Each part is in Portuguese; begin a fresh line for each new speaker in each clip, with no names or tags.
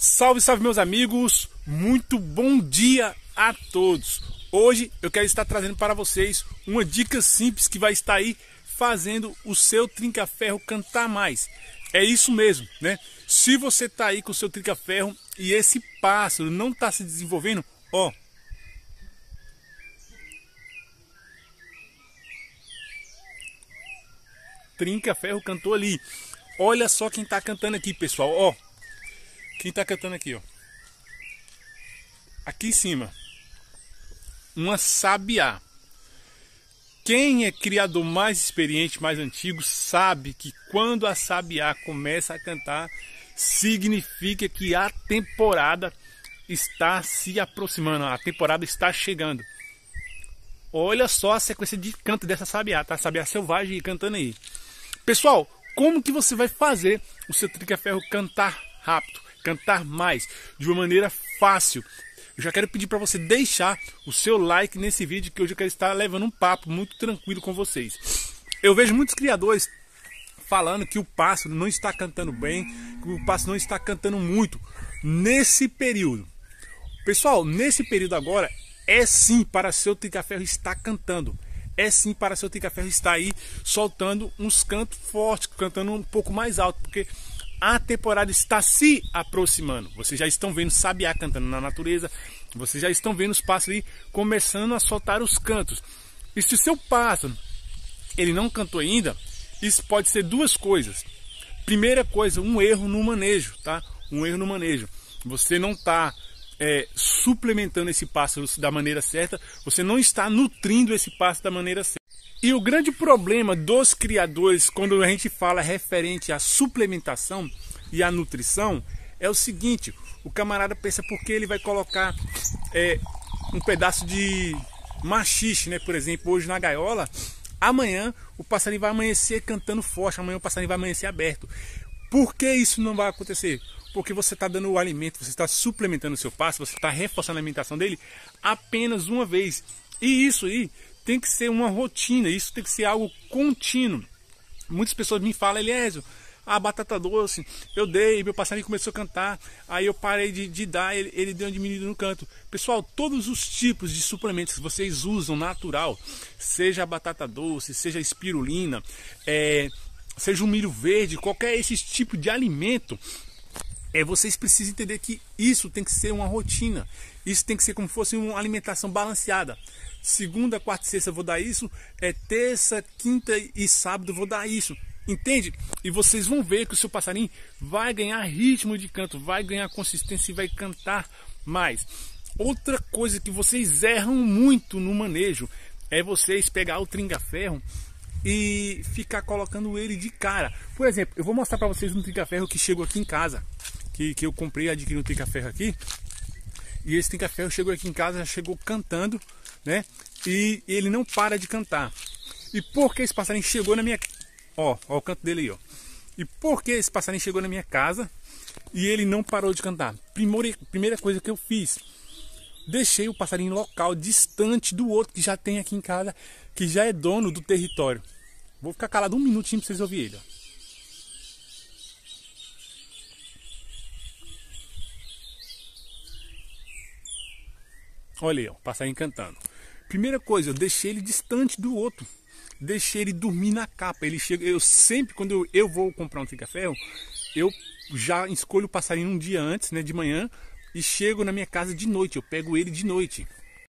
Salve, salve meus amigos, muito bom dia a todos. Hoje eu quero estar trazendo para vocês uma dica simples que vai estar aí fazendo o seu trinca-ferro cantar mais. É isso mesmo, né? Se você está aí com o seu trinca-ferro e esse pássaro não está se desenvolvendo, ó, trinca-ferro cantou ali. Olha só quem está cantando aqui, pessoal, ó. Quem tá cantando aqui, ó? Aqui em cima. Uma sabiá. Quem é criador mais experiente, mais antigo, sabe que quando a sabiá começa a cantar, significa que a temporada está se aproximando, a temporada está chegando. Olha só a sequência de canto dessa sabiá, tá? Sabiá selvagem cantando aí. Pessoal, como que você vai fazer o seu trica-ferro cantar rápido? Cantar mais, de uma maneira fácil. Eu já quero pedir para você deixar o seu like nesse vídeo que hoje eu quero estar levando um papo muito tranquilo com vocês. Eu vejo muitos criadores falando que o pássaro não está cantando bem, que o pássaro não está cantando muito nesse período. Pessoal, nesse período agora é sim para seu tricaferro estar cantando. É sim para seu tricaferro estar aí soltando uns cantos fortes, cantando um pouco mais alto, porque a temporada está se aproximando. Vocês já estão vendo sabiá cantando na natureza, vocês já estão vendo os pássaros começando a soltar os cantos. E se o seu pássaro ele não cantou ainda, isso pode ser duas coisas. Primeira coisa, um erro no manejo, tá? Um erro no manejo. Você não está é, suplementando esse pássaro da maneira certa, você não está nutrindo esse pássaro da maneira certa. E o grande problema dos criadores, quando a gente fala referente à suplementação e à nutrição, é o seguinte: o camarada pensa porque ele vai colocar é, um pedaço de machixe, né? Por exemplo, hoje na gaiola, amanhã o passarinho vai amanhecer cantando forte, amanhã o passarinho vai amanhecer aberto. Por que isso não vai acontecer? Porque você está dando o alimento, você está suplementando o seu pássaro, você está reforçando a alimentação dele apenas uma vez. E isso aí tem que ser uma rotina, isso tem que ser algo contínuo. Muitas pessoas me falam, Eliésio, a batata doce, eu dei, meu passarinho começou a cantar, aí eu parei de, de dar, ele, ele deu uma diminuída no canto. Pessoal, todos os tipos de suplementos que vocês usam natural, seja batata doce, seja espirulina, é, seja o milho verde, qualquer esse tipo de alimento, é, vocês precisam entender que isso tem que ser uma rotina. Isso tem que ser como se fosse uma alimentação balanceada. Segunda, quarta e sexta eu vou dar isso. É terça, quinta e sábado eu vou dar isso. Entende? E vocês vão ver que o seu passarinho vai ganhar ritmo de canto, vai ganhar consistência e vai cantar mais. Outra coisa que vocês erram muito no manejo é vocês pegar o tringa-ferro e ficar colocando ele de cara. Por exemplo, eu vou mostrar para vocês um trinca-ferro que chegou aqui em casa que, que eu comprei, adquiri um trinca-ferro aqui. E esse trinca-ferro chegou aqui em casa, chegou cantando, né? E ele não para de cantar. E por que esse passarinho chegou na minha... Ó, ó o canto dele aí, ó. E por que esse passarinho chegou na minha casa e ele não parou de cantar? Primeira, primeira coisa que eu fiz, deixei o passarinho local, distante do outro que já tem aqui em casa, que já é dono do território. Vou ficar calado um minutinho para vocês ouvirem ele. Ó. Olha aí, ó, passarinho cantando. Primeira coisa, eu deixei ele distante do outro. Deixei ele dormir na capa. Ele chega, eu sempre quando eu, eu vou comprar um trinca-ferro, eu já escolho o passarinho um dia antes, né, de manhã, e chego na minha casa de noite. Eu pego ele de noite.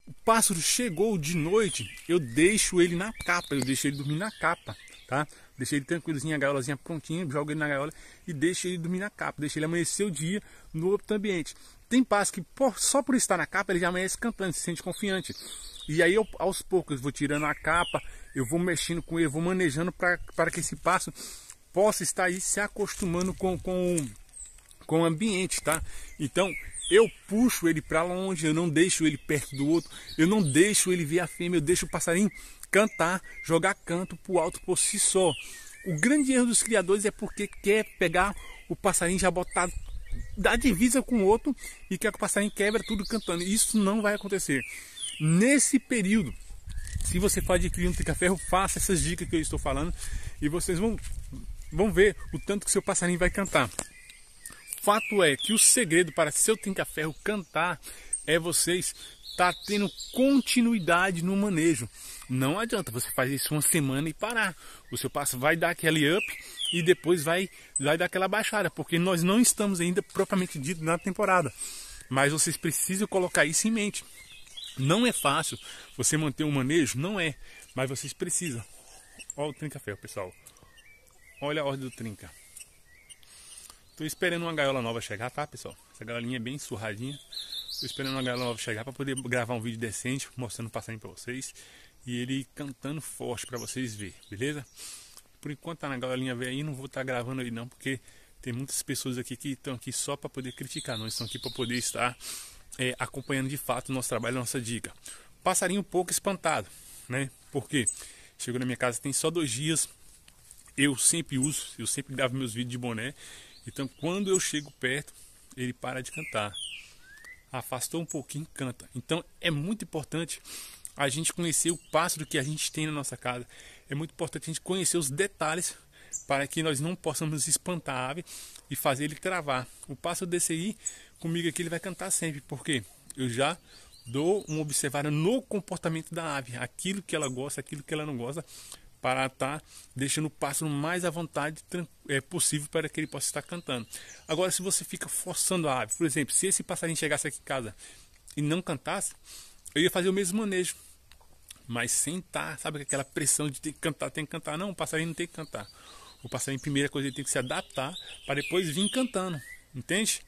O pássaro chegou de noite, eu deixo ele na capa, eu deixo ele dormir na capa, tá? Deixei ele tranquilozinho, a gaiolazinha prontinha, jogo ele na gaiola e deixo ele dormir na capa, deixo ele amanhecer o dia no outro ambiente. Tem pássaros que por, só por estar na capa ele já amanhece cantando, se sente confiante. E aí eu, aos poucos vou tirando a capa, eu vou mexendo com ele, vou manejando para que esse pássaro possa estar aí se acostumando com, com, com o ambiente, tá? Então eu puxo ele para longe, eu não deixo ele perto do outro, eu não deixo ele ver a fêmea, eu deixo o passarinho cantar, jogar canto pro alto por si só. O grande erro dos criadores é porque quer pegar o passarinho já botar da divisa com o outro e quer que o passarinho quebra tudo cantando. Isso não vai acontecer. Nesse período, se você for adquirir um trica-ferro, faça essas dicas que eu estou falando e vocês vão, vão ver o tanto que seu passarinho vai cantar. fato é que o segredo para seu trinca-ferro cantar é vocês tá tendo continuidade no manejo. Não adianta você fazer isso uma semana e parar. O seu passo vai dar aquele up e depois vai, vai dar aquela baixada, porque nós não estamos ainda propriamente dito na temporada. Mas vocês precisam colocar isso em mente. Não é fácil você manter um manejo, não é, mas vocês precisam. Olha o trinca-ferro, pessoal. Olha a ordem do trinca. Tô esperando uma gaiola nova chegar, tá, pessoal? Essa gaiolinha é bem surradinha. Tô esperando gaiola nova chegar para poder gravar um vídeo decente, mostrando o passarinho para vocês. E ele cantando forte para vocês verem, beleza? Por enquanto tá na gaiolinha velha aí, não vou estar tá gravando aí não, porque tem muitas pessoas aqui que estão aqui só para poder criticar, não estão aqui para poder estar é, acompanhando de fato o nosso trabalho, a nossa dica. Passarinho um pouco espantado, né? Porque chegou na minha casa tem só dois dias, eu sempre uso, eu sempre gravo meus vídeos de boné, então quando eu chego perto, ele para de cantar. Afastou um pouquinho, canta. Então é muito importante a gente conhecer o pássaro que a gente tem na nossa casa. É muito importante a gente conhecer os detalhes para que nós não possamos espantar a ave e fazer ele travar. O pássaro desse aí, comigo aqui, ele vai cantar sempre, porque eu já dou uma observada no comportamento da ave, aquilo que ela gosta, aquilo que ela não gosta, para estar tá deixando o pássaro mais à vontade é, possível para que ele possa estar cantando. Agora, se você fica forçando a ave, por exemplo, se esse passarinho chegasse aqui em casa e não cantasse, eu ia fazer o mesmo manejo, mas sem estar, tá, sabe, aquela pressão de ter que cantar, tem que cantar. Não, o passarinho não tem que cantar. O passarinho, primeira coisa, ele tem que se adaptar para depois vir cantando, entende?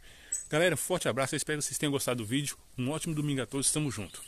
Galera, forte abraço, eu espero que vocês tenham gostado do vídeo. Um ótimo domingo a todos, estamos juntos.